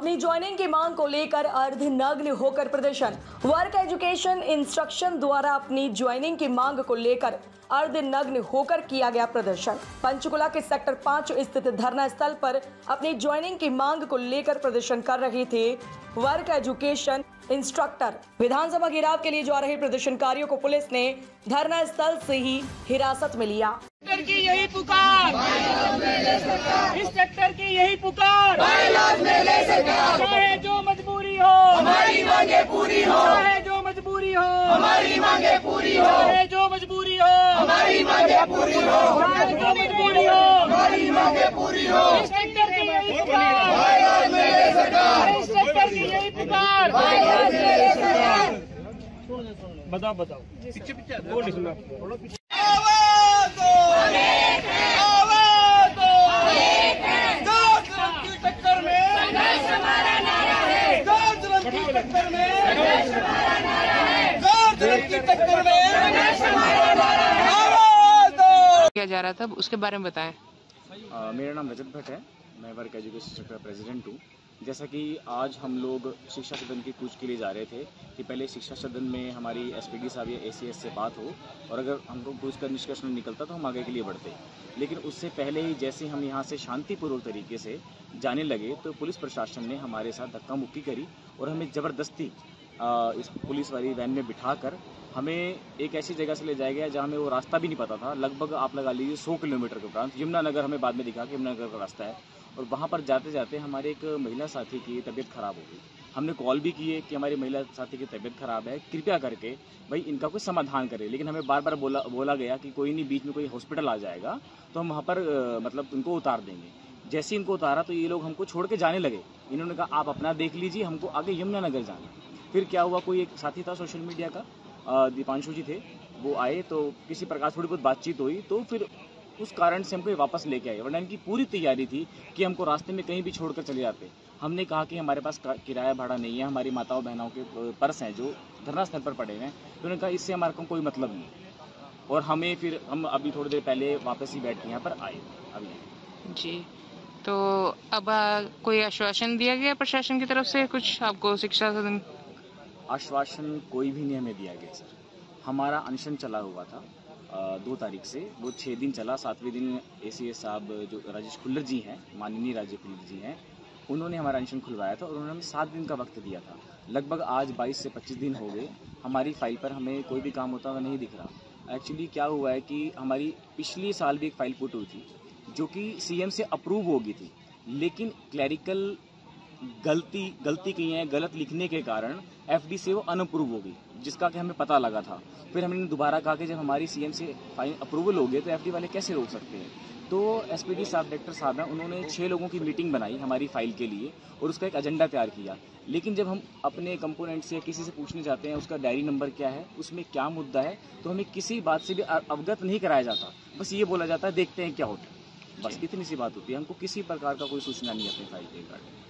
अपनी ज्वाइनिंग की मांग को लेकर अर्धनग्न होकर प्रदर्शन। वर्क एजुकेशन इंस्ट्रक्शन द्वारा अपनी ज्वाइनिंग की मांग को लेकर अर्धनग्न होकर किया गया प्रदर्शन। पंचकुला के सेक्टर पाँच स्थित धरना स्थल पर अपनी ज्वाइनिंग की मांग को लेकर प्रदर्शन कर रहे थे वर्क एजुकेशन इंस्ट्रक्टर विधानसभा घेराव के लिए जा रहे प्रदर्शनकारियों को पुलिस ने धरना स्थल से ही हिरासत में लिया। की यही पुकार। इस सेक्टर की यही पुकार। चाहे जो मजबूरी हो। हमारी मांगे पूरी हो चाहे जो मजबूरी हो। हमारी मांगे पूरी हो चाहे जो मजबूरी हो। हमारी मांगे पूरी हो चाहे जो मजबूरी हो। हमारी मांगे पूरी हो इस सेक्टर की यही पुकार। इस सेक्टर की यही पुकार। बताओ बताओ। पीछे पीछे। बोल। किया जा रहा था उसके बारे में बताएँ। मेरा नाम रजत भट्ट है। मैं वर्क एजुकेशन सेक्टर प्रेसिडेंट हूँ। जैसा कि आज हम लोग शिक्षा सदन की कूच के लिए जा रहे थे कि पहले शिक्षा सदन में हमारी एस पी डी साहब या एसीएस से बात हो और अगर हमको कूच का निष्कर्ष नहीं निकलता तो हम आगे के लिए बढ़ते। लेकिन उससे पहले ही जैसे हम यहाँ से शांतिपूर्वक तरीके से जाने लगे तो पुलिस प्रशासन ने हमारे साथ धक्का मुक्की करी और हमें ज़बरदस्ती इस पुलिस वाली वैन में बिठा कर हमें एक ऐसी जगह से ले जाया गया जहाँ हमें वो रास्ता भी नहीं पता था। लगभग आप लगा लीजिए सौ किलोमीटर के उपरांत यमुनानगर हमें बाद में दिखा कि यमुनानगर का रास्ता है। और वहाँ पर जाते जाते हमारे एक महिला साथी की तबीयत खराब हो गई। हमने कॉल भी किए कि हमारी महिला साथी की तबीयत खराब है, कृपया करके भाई इनका कोई समाधान करें। लेकिन हमें बार बार बोला बोला गया कि कोई नहीं, बीच में कोई हॉस्पिटल आ जाएगा तो हम वहाँ पर मतलब उनको उतार देंगे। जैसे इनको उतारा तो ये लोग हमको छोड़ के जाने लगे। इन्होंने कहा, आप अपना देख लीजिए, हमको आगे यमुनानगर जाना। फिर क्या हुआ, कोई एक साथी था सोशल मीडिया का दीपांशु जी थे, वो आए तो किसी प्रकार थोड़ी बहुत बातचीत हुई तो फिर उस कारण से हमको वापस लेके आए, वरना इनकी पूरी तैयारी थी कि हमको रास्ते में कहीं भी छोड़कर चले जाते। हमने कहा कि हमारे पास किराया भाड़ा नहीं है, हमारी माताओं बहनों के पर्स हैं जो धरना स्थल पर पड़े हुए हैं तो उन्होंने कहा, इससे हमारे को कोई मतलब नहीं और हमें फिर, हम अभी थोड़ी देर पहले वापस ही बैठ के यहाँ पर आए, अभी। जी तो अब कोई आश्वासन दिया गया प्रशासन की तरफ़ से, कुछ आपको शिक्षा सदन आश्वासन कोई भी नहीं हमें दिया गया, सर। हमारा अनशन चला हुआ था दो तारीख से। वो छः दिन चला, सातवें दिन एसीएस साहब जो राजेश खुल्लर जी हैं, माननीय राजेश खुल्लर जी हैं, उन्होंने हमारा अनशन खुलवाया था और उन्होंने हमें सात दिन का वक्त दिया था। लगभग आज 22 से 25 दिन हो गए, हमारी फ़ाइल पर हमें कोई भी काम होता हुआ नहीं दिख रहा। एक्चुअली क्या हुआ है कि हमारी पिछली साल भी एक फ़ाइल पुट हुई थी, जो कि सीएम से अप्रूव होगी थी, लेकिन क्लैरिकल गलती गलती की है गलत लिखने के कारण एफडी से वो अनअप्रूव हो गई जिसका कि हमें पता लगा था। फिर हमने दोबारा कहा कि जब हमारी सीएम से फाइन अप्रूवल हो गई तो एफडी वाले कैसे रोक सकते हैं? तो एस पी डी साहब डायरेक्टर साहब हैं उन्होंने छः लोगों की मीटिंग बनाई हमारी फ़ाइल के लिए और उसका एक एजेंडा तैयार किया। लेकिन जब हम अपने कंपोनेंट से किसी से पूछने जाते हैं उसका डायरी नंबर क्या है उसमें क्या मुद्दा है तो हमें किसी बात से भी अवगत नहीं कराया जाता। बस ये बोला जाता है देखते हैं क्या होता है। बस इतनी सी बात होती है हमको किसी प्रकार का कोई सूचना नहीं अपनी फ़ाइल के रिगार्डिंग